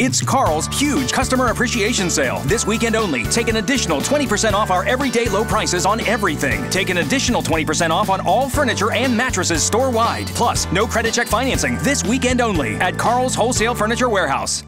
It's Carl's huge customer appreciation sale. This weekend only. Take an additional 20% off our everyday low prices on everything. Take an additional 20% off on all furniture and mattresses store wide. Plus, no credit check financing this weekend only at Carl's Wholesale Furniture Warehouse.